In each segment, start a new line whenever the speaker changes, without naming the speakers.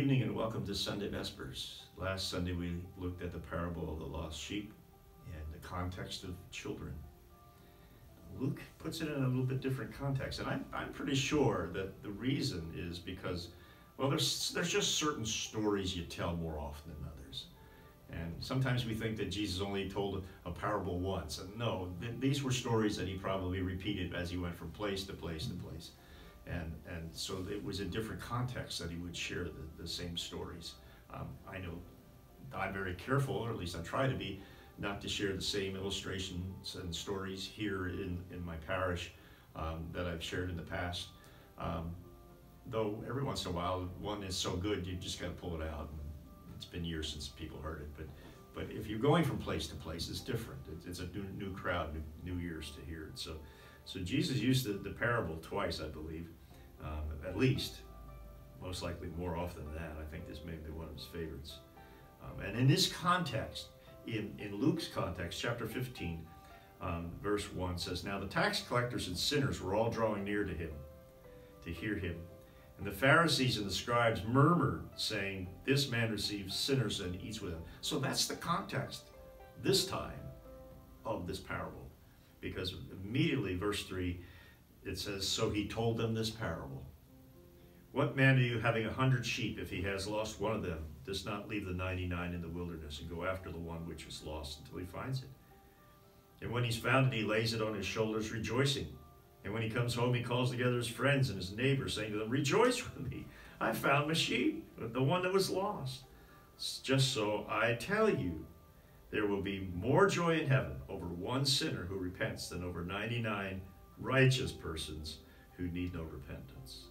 evening and welcome to Sunday Vespers. Last Sunday we looked at the parable of the lost sheep and the context of children. Luke puts it in a little bit different context, and I'm, I'm pretty sure that the reason is because, well, there's, there's just certain stories you tell more often than others. And sometimes we think that Jesus only told a parable once. And no, th these were stories that he probably repeated as he went from place to place to place. And, and so it was in different contexts that he would share the, the same stories. Um, I know I'm very careful, or at least I try to be, not to share the same illustrations and stories here in, in my parish um, that I've shared in the past. Um, though every once in a while, one is so good, you just got to pull it out. It's been years since people heard it. But, but if you're going from place to place, it's different. It's, it's a new, new crowd, new, new ears to hear it. So, so Jesus used the, the parable twice, I believe, um, at least. Most likely more often than that. I think this may be one of his favorites. Um, and in this context, in, in Luke's context, chapter 15, um, verse 1 says, Now the tax collectors and sinners were all drawing near to him to hear him. And the Pharisees and the scribes murmured, saying, This man receives sinners and eats with them. So that's the context this time of this parable. Because immediately, verse 3, it says, So he told them this parable. What man are you having a hundred sheep if he has lost one of them? Does not leave the 99 in the wilderness and go after the one which was lost until he finds it. And when he's found it, he lays it on his shoulders, rejoicing. And when he comes home, he calls together his friends and his neighbors, saying to them, Rejoice with me, I found my sheep, the one that was lost. Just so I tell you, there will be more joy in heaven over one sinner who repents than over 99 righteous persons who need no repentance.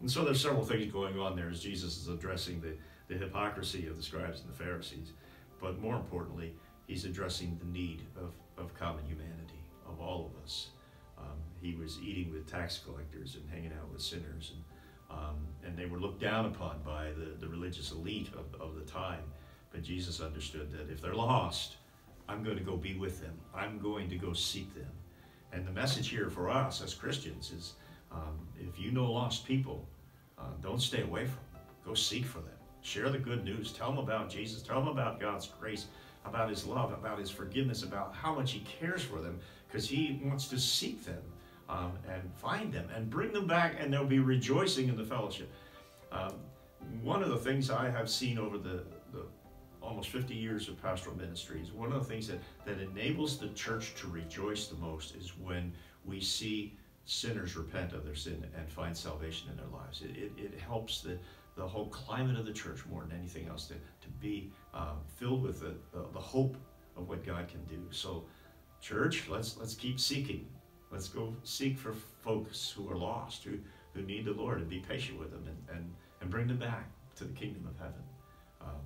And so there's several things going on there as Jesus is addressing the, the hypocrisy of the scribes and the Pharisees. But more importantly, he's addressing the need of, of common humanity, of all of us. Um, he was eating with tax collectors and hanging out with sinners, and, um, and they were looked down upon by the, the religious elite of, of the time. But Jesus understood that if they're lost, I'm going to go be with them. I'm going to go seek them. And the message here for us as Christians is um, if you know lost people, uh, don't stay away from them. Go seek for them. Share the good news. Tell them about Jesus. Tell them about God's grace, about His love, about His forgiveness, about how much He cares for them, because He wants to seek them um, and find them and bring them back, and they'll be rejoicing in the fellowship. Um, one of the things I have seen over the, the almost 50 years of pastoral ministries, one of the things that, that enables the church to rejoice the most is when we see sinners repent of their sin and find salvation in their lives. It, it, it helps the, the whole climate of the church more than anything else to, to be um, filled with the, the, the, hope of what God can do. So, church, let's, let's keep seeking. Let's go seek for folks who are lost, who, who need the Lord, and be patient with them and, and, and bring them back to the kingdom of heaven um,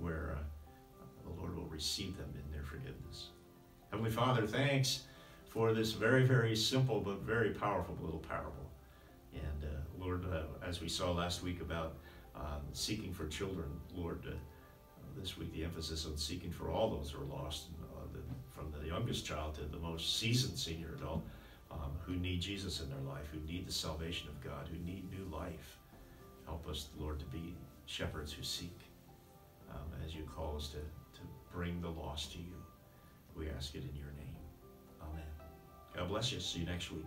where uh, the Lord will receive them in their forgiveness. Heavenly Father, thanks for this very, very simple but very powerful little parable. And uh, Lord, uh, as we saw last week about um, seeking for children, Lord, uh, this week the emphasis on seeking for all those who are lost, uh, the, from the youngest child to the most seasoned senior adult, um, who need Jesus in their life, who need the salvation of God, who need new life. Help us, Lord, to be shepherds who seek as you call us to, to bring the lost to you. We ask it in your name. Amen. God bless you. See you next week.